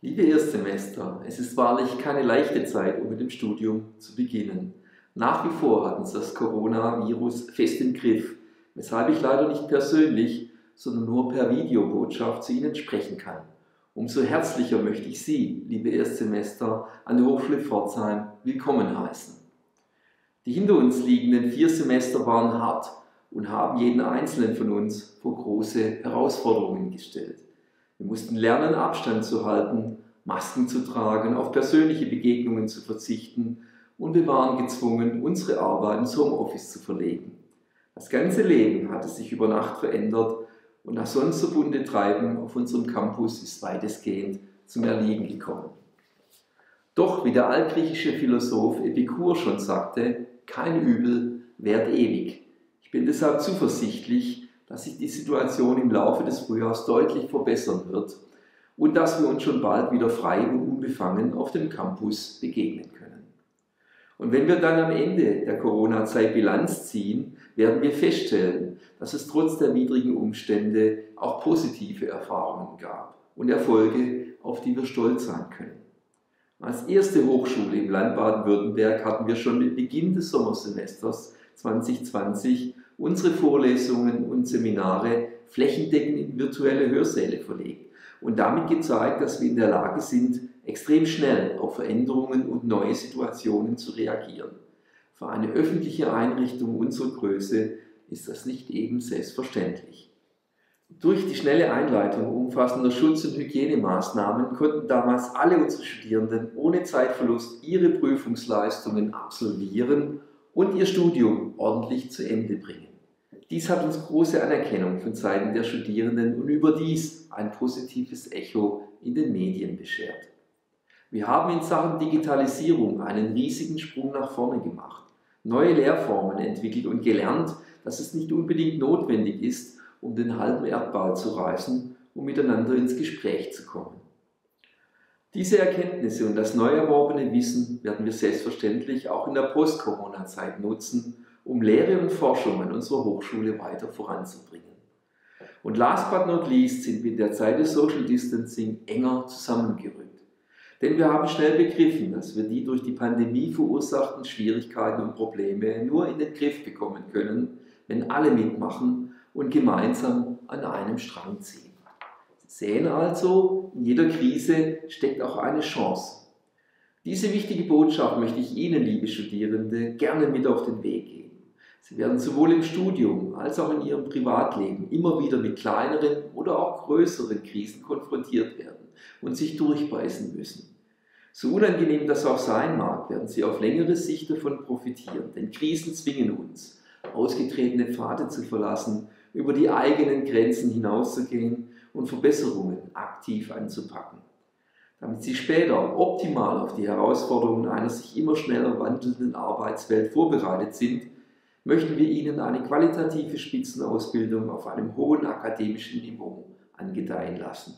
Liebe Erstsemester, es ist wahrlich keine leichte Zeit, um mit dem Studium zu beginnen. Nach wie vor hat uns das Coronavirus fest im Griff, weshalb ich leider nicht persönlich, sondern nur per Videobotschaft zu Ihnen sprechen kann. Umso herzlicher möchte ich Sie, liebe Erstsemester, an der Hochschule Pforzheim willkommen heißen. Die hinter uns liegenden vier Semester waren hart und haben jeden einzelnen von uns vor große Herausforderungen gestellt. Wir mussten lernen, Abstand zu halten, Masken zu tragen, auf persönliche Begegnungen zu verzichten und wir waren gezwungen, unsere Arbeit ins Homeoffice zu verlegen. Das ganze Leben hatte sich über Nacht verändert und das sonst so bunte Treiben auf unserem Campus ist weitestgehend zum Erliegen gekommen. Doch, wie der altgriechische Philosoph Epikur schon sagte, kein Übel währt ewig. Ich bin deshalb zuversichtlich, dass sich die Situation im Laufe des Frühjahrs deutlich verbessern wird und dass wir uns schon bald wieder frei und unbefangen auf dem Campus begegnen können. Und wenn wir dann am Ende der Corona-Zeit Bilanz ziehen, werden wir feststellen, dass es trotz der widrigen Umstände auch positive Erfahrungen gab und Erfolge, auf die wir stolz sein können. Als erste Hochschule im Land Baden-Württemberg hatten wir schon mit Beginn des Sommersemesters 2020 unsere Vorlesungen und Seminare flächendeckend in virtuelle Hörsäle verlegt und damit gezeigt, dass wir in der Lage sind, extrem schnell auf Veränderungen und neue Situationen zu reagieren. Für eine öffentliche Einrichtung unserer Größe ist das nicht eben selbstverständlich. Durch die schnelle Einleitung umfassender Schutz- und Hygienemaßnahmen konnten damals alle unsere Studierenden ohne Zeitverlust ihre Prüfungsleistungen absolvieren und ihr Studium ordentlich zu Ende bringen. Dies hat uns große Anerkennung von Seiten der Studierenden und überdies ein positives Echo in den Medien beschert. Wir haben in Sachen Digitalisierung einen riesigen Sprung nach vorne gemacht, neue Lehrformen entwickelt und gelernt, dass es nicht unbedingt notwendig ist, um den halben Erdball zu reisen, um miteinander ins Gespräch zu kommen. Diese Erkenntnisse und das neu erworbene Wissen werden wir selbstverständlich auch in der Post-Corona-Zeit nutzen, um Lehre und Forschung an unserer Hochschule weiter voranzubringen. Und last but not least sind wir in der Zeit des Social Distancing enger zusammengerückt. Denn wir haben schnell begriffen, dass wir die durch die Pandemie verursachten Schwierigkeiten und Probleme nur in den Griff bekommen können, wenn alle mitmachen und gemeinsam an einem Strang ziehen. Sie sehen also, in jeder Krise steckt auch eine Chance. Diese wichtige Botschaft möchte ich Ihnen, liebe Studierende, gerne mit auf den Weg geben. Sie werden sowohl im Studium als auch in ihrem Privatleben immer wieder mit kleineren oder auch größeren Krisen konfrontiert werden und sich durchbeißen müssen. So unangenehm das auch sein mag, werden sie auf längere Sicht davon profitieren, denn Krisen zwingen uns, ausgetretene Pfade zu verlassen, über die eigenen Grenzen hinauszugehen und Verbesserungen aktiv anzupacken. Damit sie später optimal auf die Herausforderungen einer sich immer schneller wandelnden Arbeitswelt vorbereitet sind, möchten wir Ihnen eine qualitative Spitzenausbildung auf einem hohen akademischen Niveau angedeihen lassen.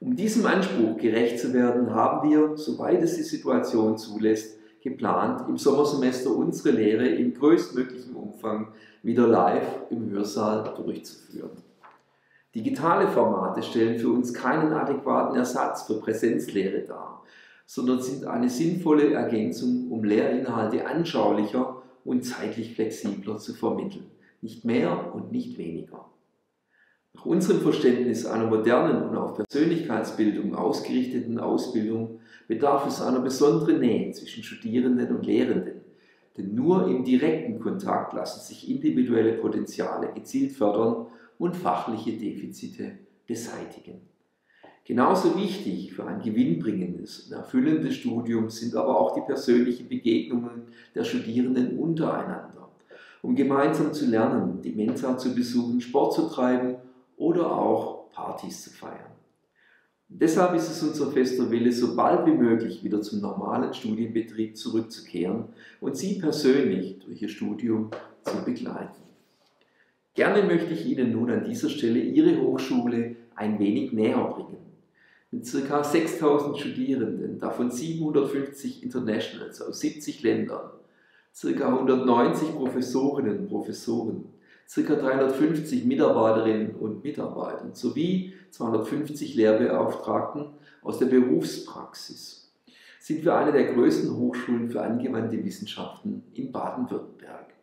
Um diesem Anspruch gerecht zu werden, haben wir, soweit es die Situation zulässt, geplant, im Sommersemester unsere Lehre im größtmöglichen Umfang wieder live im Hörsaal durchzuführen. Digitale Formate stellen für uns keinen adäquaten Ersatz für Präsenzlehre dar, sondern sind eine sinnvolle Ergänzung, um Lehrinhalte anschaulicher und zeitlich flexibler zu vermitteln. Nicht mehr und nicht weniger. Nach unserem Verständnis einer modernen und auf Persönlichkeitsbildung ausgerichteten Ausbildung bedarf es einer besonderen Nähe zwischen Studierenden und Lehrenden. Denn nur im direkten Kontakt lassen sich individuelle Potenziale gezielt fördern und fachliche Defizite beseitigen. Genauso wichtig für ein gewinnbringendes und erfüllendes Studium sind aber auch die persönlichen Begegnungen der Studierenden untereinander, um gemeinsam zu lernen, die Mensa zu besuchen, Sport zu treiben oder auch Partys zu feiern. Und deshalb ist es unser fester Wille, so bald wie möglich wieder zum normalen Studienbetrieb zurückzukehren und Sie persönlich durch Ihr Studium zu begleiten. Gerne möchte ich Ihnen nun an dieser Stelle Ihre Hochschule ein wenig näher bringen mit ca. 6000 Studierenden, davon 750 Internationals aus 70 Ländern, ca. 190 Professorinnen und Professoren, ca. 350 Mitarbeiterinnen und Mitarbeitern sowie 250 Lehrbeauftragten aus der Berufspraxis sind wir eine der größten Hochschulen für angewandte Wissenschaften in Baden-Württemberg.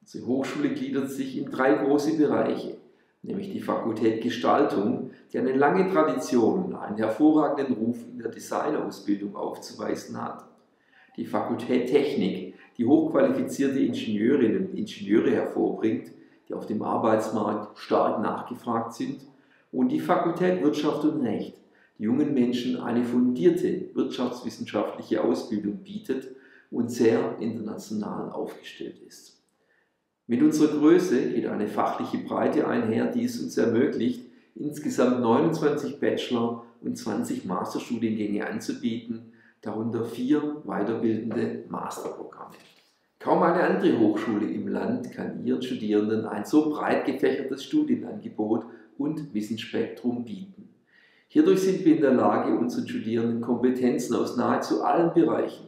Unsere Hochschule gliedert sich in drei große Bereiche, nämlich die Fakultät Gestaltung, die eine lange Tradition und einen hervorragenden Ruf in der Designausbildung aufzuweisen hat, die Fakultät Technik, die hochqualifizierte Ingenieurinnen und Ingenieure hervorbringt, die auf dem Arbeitsmarkt stark nachgefragt sind, und die Fakultät Wirtschaft und Recht, die jungen Menschen eine fundierte wirtschaftswissenschaftliche Ausbildung bietet und sehr international aufgestellt ist. Mit unserer Größe geht eine fachliche Breite einher, die es uns ermöglicht, insgesamt 29 Bachelor- und 20 Masterstudiengänge anzubieten, darunter vier weiterbildende Masterprogramme. Kaum eine andere Hochschule im Land kann ihren Studierenden ein so breit gefächertes Studienangebot und Wissensspektrum bieten. Hierdurch sind wir in der Lage, unseren Studierenden Kompetenzen aus nahezu allen Bereichen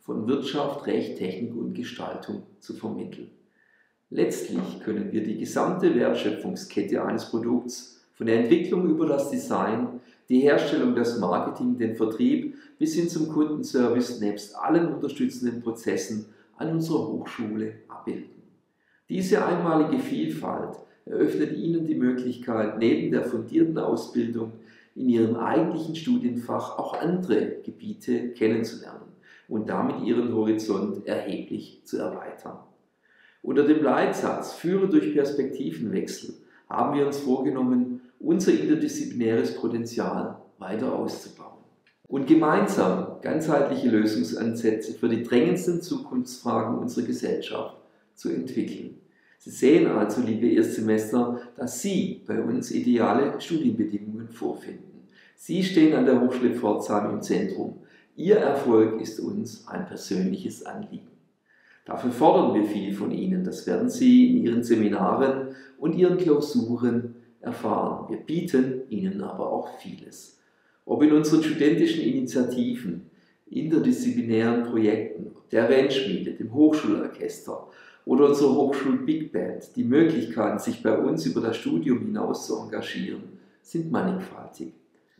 von Wirtschaft, Recht, Technik und Gestaltung zu vermitteln. Letztlich können wir die gesamte Wertschöpfungskette eines Produkts von der Entwicklung über das Design, die Herstellung, das Marketing, den Vertrieb bis hin zum Kundenservice nebst allen unterstützenden Prozessen an unserer Hochschule abbilden. Diese einmalige Vielfalt eröffnet Ihnen die Möglichkeit, neben der fundierten Ausbildung in Ihrem eigentlichen Studienfach auch andere Gebiete kennenzulernen und damit Ihren Horizont erheblich zu erweitern. Unter dem Leitsatz Führe durch Perspektivenwechsel haben wir uns vorgenommen, unser interdisziplinäres Potenzial weiter auszubauen und gemeinsam ganzheitliche Lösungsansätze für die drängendsten Zukunftsfragen unserer Gesellschaft zu entwickeln. Sie sehen also, liebe Erstsemester, dass Sie bei uns ideale Studienbedingungen vorfinden. Sie stehen an der Hochschule Pforzheim im Zentrum. Ihr Erfolg ist uns ein persönliches Anliegen. Dafür fordern wir viel von Ihnen. Das werden Sie in Ihren Seminaren und Ihren Klausuren erfahren. Wir bieten Ihnen aber auch vieles. Ob in unseren studentischen Initiativen, interdisziplinären Projekten, der Rennschmiede, dem Hochschulorchester oder unserer Hochschul Big Band, die Möglichkeiten, sich bei uns über das Studium hinaus zu engagieren, sind mannigfaltig.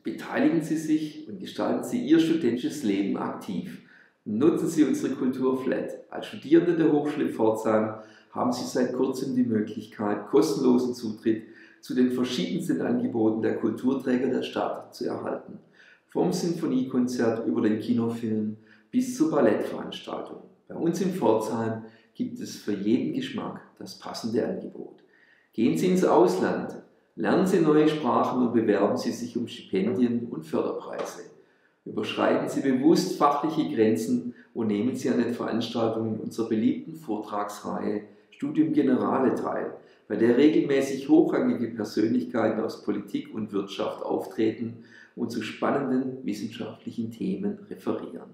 Beteiligen Sie sich und gestalten Sie Ihr studentisches Leben aktiv. Nutzen Sie unsere Kultur flat. Als Studierende der Hochschule Pforzheim haben Sie seit kurzem die Möglichkeit, kostenlosen Zutritt zu den verschiedensten Angeboten der Kulturträger der Stadt zu erhalten. Vom Sinfoniekonzert über den Kinofilm bis zur Ballettveranstaltung. Bei uns in Pforzheim gibt es für jeden Geschmack das passende Angebot. Gehen Sie ins Ausland, lernen Sie neue Sprachen und bewerben Sie sich um Stipendien und Förderpreise. Überschreiten Sie bewusst fachliche Grenzen und nehmen Sie an den Veranstaltungen unserer beliebten Vortragsreihe Studium Generale teil, bei der regelmäßig hochrangige Persönlichkeiten aus Politik und Wirtschaft auftreten und zu spannenden wissenschaftlichen Themen referieren.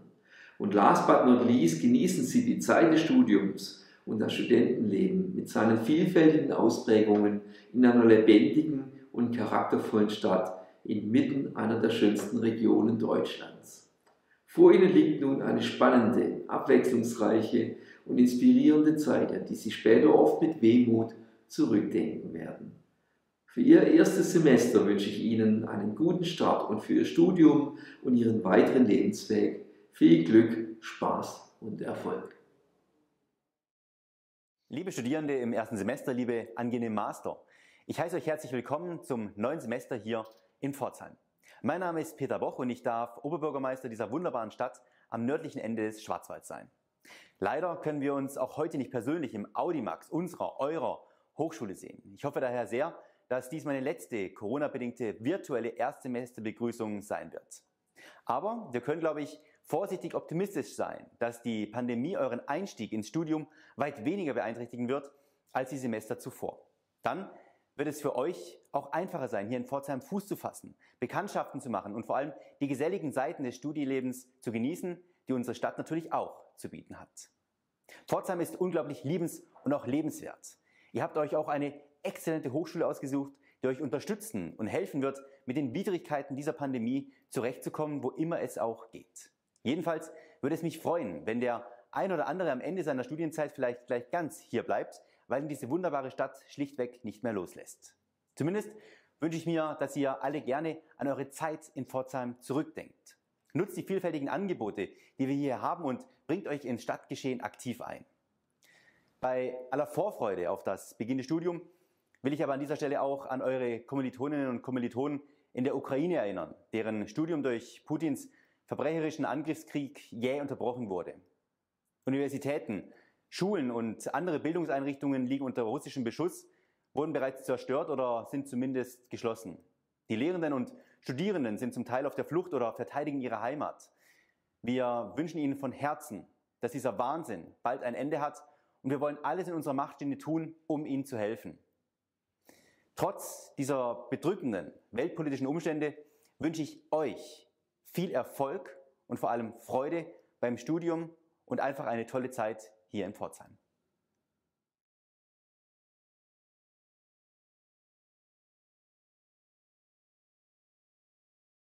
Und last but not least genießen Sie die Zeit des Studiums und das Studentenleben mit seinen vielfältigen Ausprägungen in einer lebendigen und charaktervollen Stadt inmitten einer der schönsten Regionen Deutschlands. Vor Ihnen liegt nun eine spannende, abwechslungsreiche und inspirierende Zeit, an die Sie später oft mit Wehmut zurückdenken werden. Für Ihr erstes Semester wünsche ich Ihnen einen guten Start und für Ihr Studium und Ihren weiteren Lebensweg viel Glück, Spaß und Erfolg. Liebe Studierende im ersten Semester, liebe angehende Master, ich heiße euch herzlich willkommen zum neuen Semester hier in Pforzheim. Mein Name ist Peter Boch und ich darf Oberbürgermeister dieser wunderbaren Stadt am nördlichen Ende des Schwarzwalds sein. Leider können wir uns auch heute nicht persönlich im Audimax unserer, eurer Hochschule sehen. Ich hoffe daher sehr, dass dies meine letzte Corona-bedingte virtuelle Erstsemesterbegrüßung sein wird. Aber wir können, glaube ich, vorsichtig optimistisch sein, dass die Pandemie euren Einstieg ins Studium weit weniger beeinträchtigen wird als die Semester zuvor. Dann wird es für euch auch einfacher sein, hier in Pforzheim Fuß zu fassen, Bekanntschaften zu machen und vor allem die geselligen Seiten des Studielebens zu genießen, die unsere Stadt natürlich auch zu bieten hat. Pforzheim ist unglaublich liebens- und auch lebenswert. Ihr habt euch auch eine exzellente Hochschule ausgesucht, die euch unterstützen und helfen wird, mit den Widrigkeiten dieser Pandemie zurechtzukommen, wo immer es auch geht. Jedenfalls würde es mich freuen, wenn der ein oder andere am Ende seiner Studienzeit vielleicht gleich ganz hier bleibt, weil ihn diese wunderbare Stadt schlichtweg nicht mehr loslässt. Zumindest wünsche ich mir, dass ihr alle gerne an eure Zeit in Pforzheim zurückdenkt. Nutzt die vielfältigen Angebote, die wir hier haben und bringt euch ins Stadtgeschehen aktiv ein. Bei aller Vorfreude auf das beginnende Studium will ich aber an dieser Stelle auch an eure Kommilitoninnen und Kommilitonen in der Ukraine erinnern, deren Studium durch Putins verbrecherischen Angriffskrieg jäh unterbrochen wurde. Universitäten, Schulen und andere Bildungseinrichtungen liegen unter russischem Beschuss, wurden bereits zerstört oder sind zumindest geschlossen. Die Lehrenden und Studierenden sind zum Teil auf der Flucht oder verteidigen ihre Heimat. Wir wünschen Ihnen von Herzen, dass dieser Wahnsinn bald ein Ende hat und wir wollen alles in unserer Macht Stehende tun, um Ihnen zu helfen. Trotz dieser bedrückenden weltpolitischen Umstände wünsche ich euch viel Erfolg und vor allem Freude beim Studium und einfach eine tolle Zeit hier in Pforzheim.